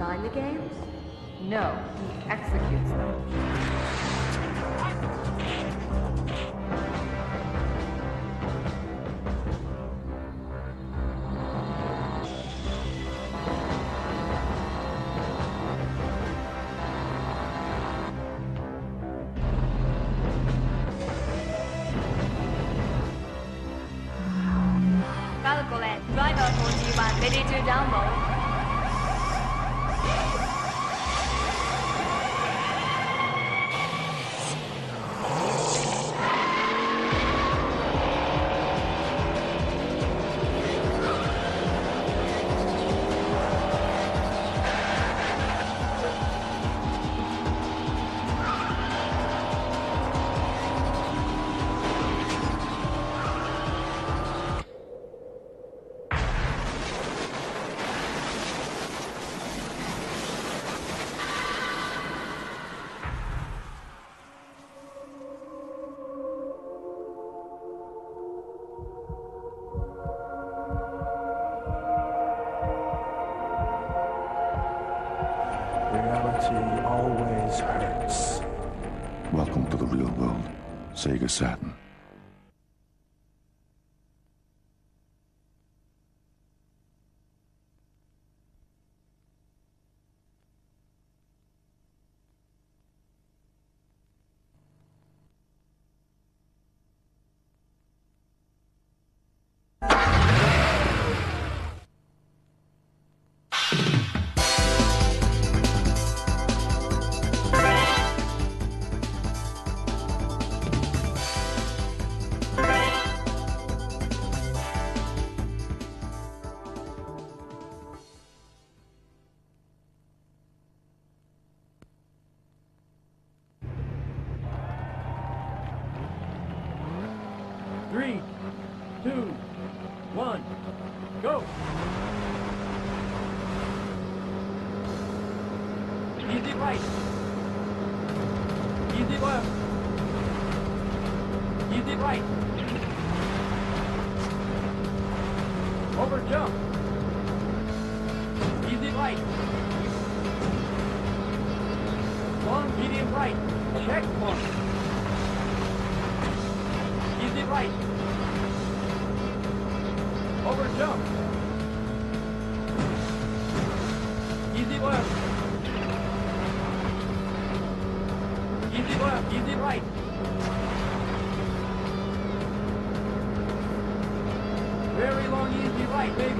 design the games? No, he executes them. Medium right. Check one. Easy right. Over jump. Easy left. Easy left, easy right. Very long, easy right, baby.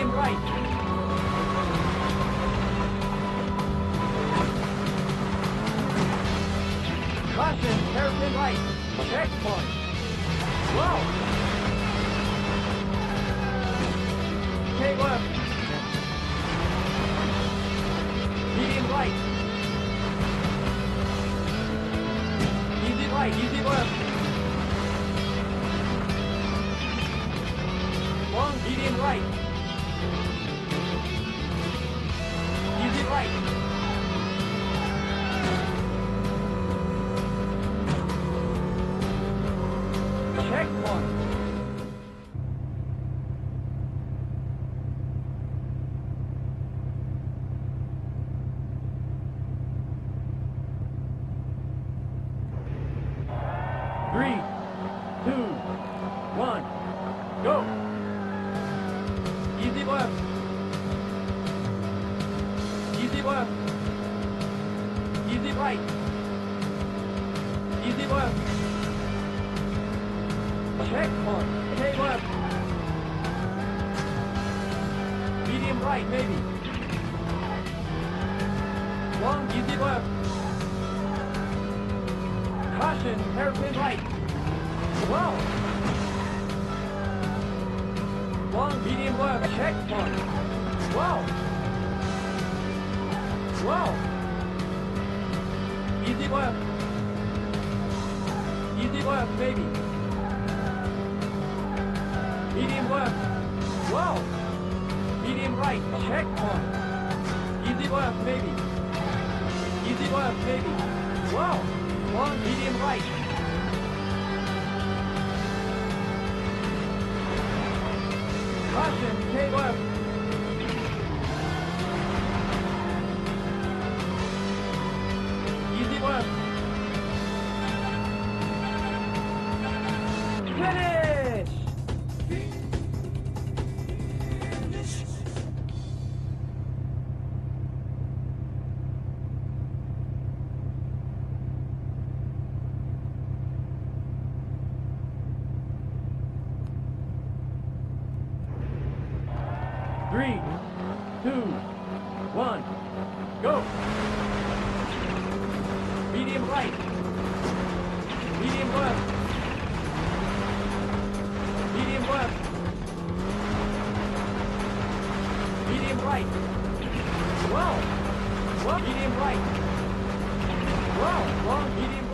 Medium right. Caution, hairpin right. Checkpoint. Wow. right, maybe. Long, medium, right. Caution, take left. Wow, long medium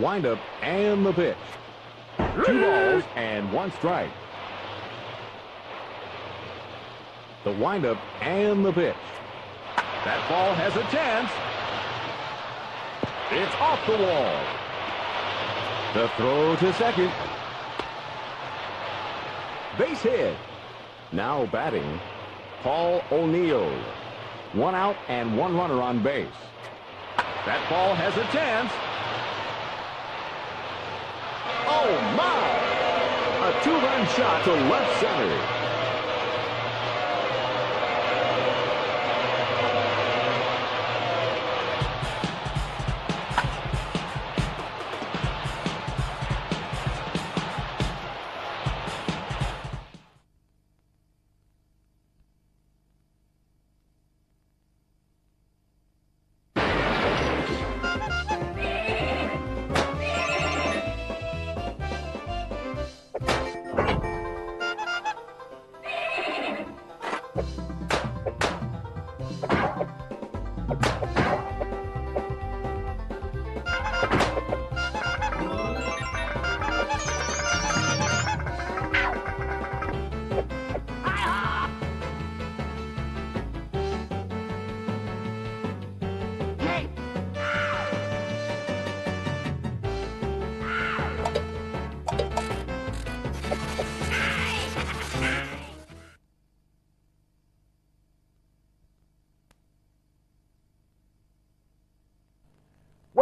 windup and the pitch. Two balls and one strike. The windup and the pitch. That ball has a chance. It's off the wall. The throw to second. Base hit. Now batting, Paul O'Neill. One out and one runner on base. That ball has a chance. My! A two-run shot to left center.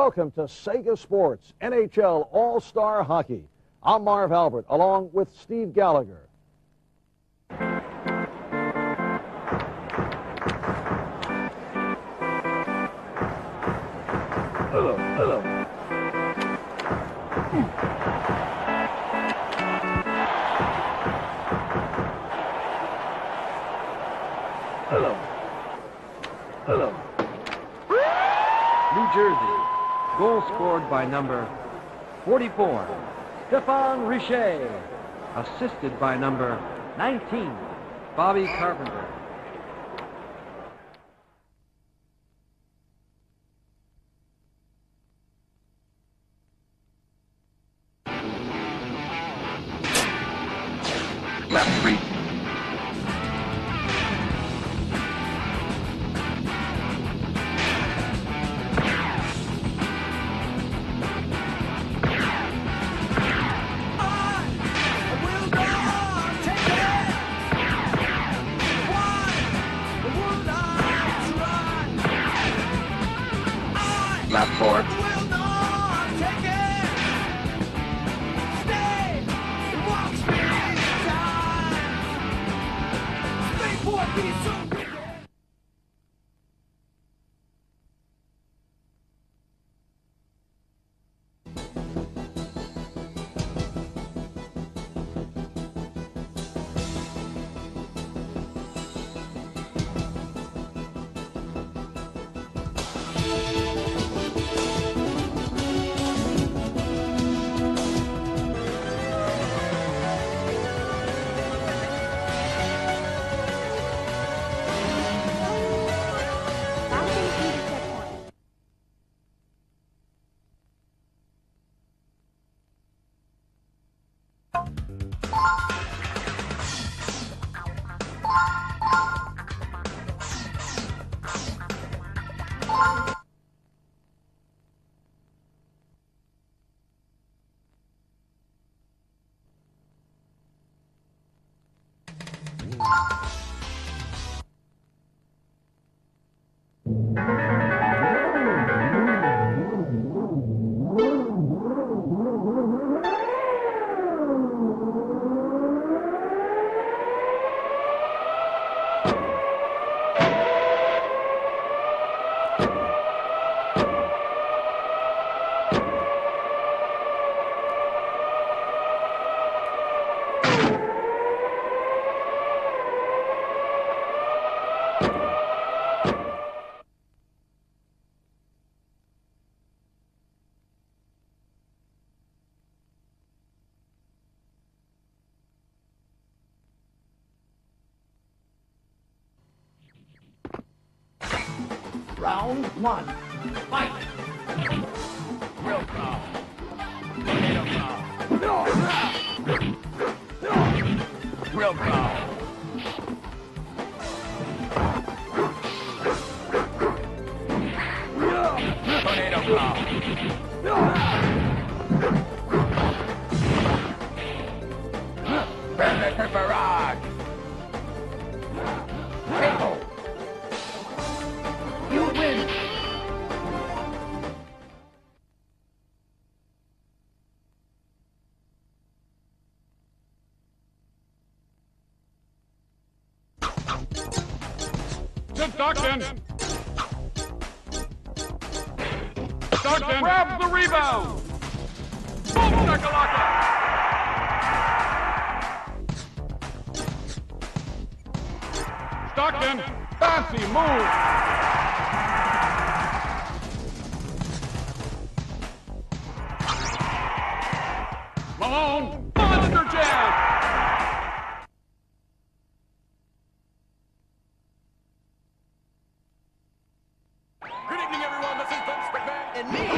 Welcome to Sega Sports NHL All-Star Hockey. I'm Marv Albert, along with Steve Gallagher. By number 44, Stéphane Richer. Assisted by number 19, Bobby Carpenter. Tornado me,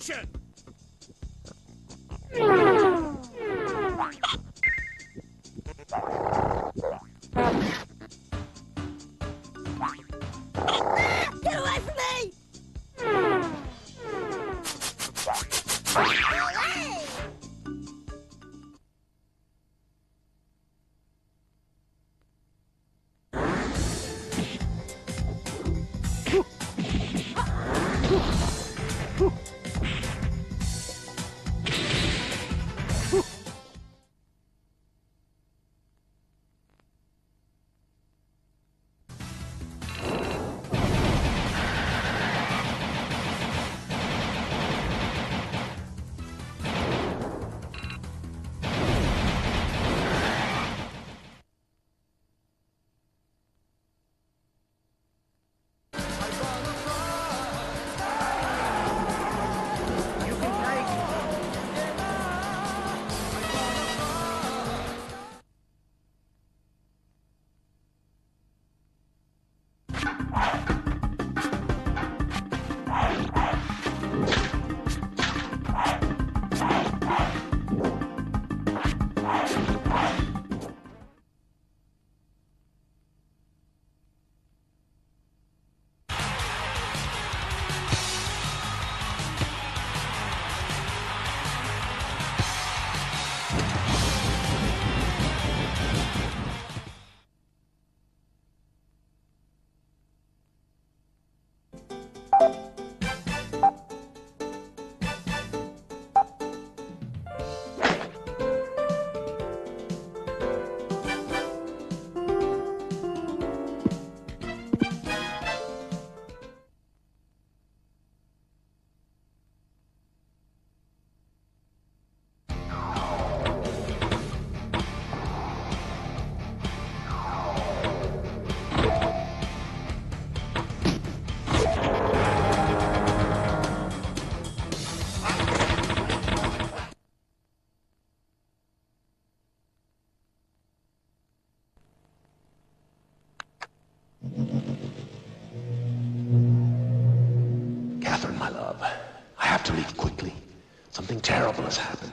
action! Catherine, my love. I have to leave quickly. Something terrible has happened.